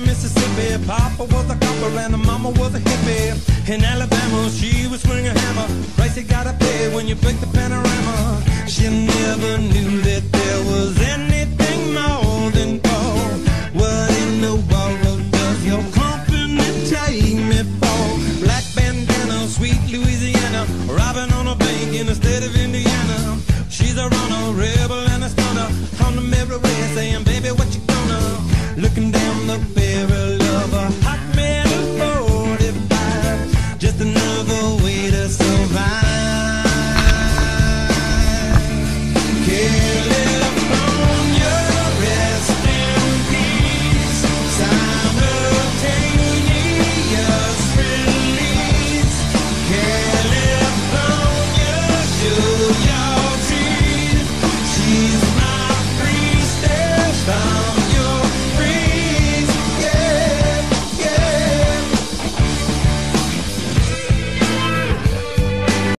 Mississippi. Papa was a copper and the mama was a hippie. In Alabama, she was swinging a hammer. Price you gotta pay when you break the panorama. She never knew that there was any.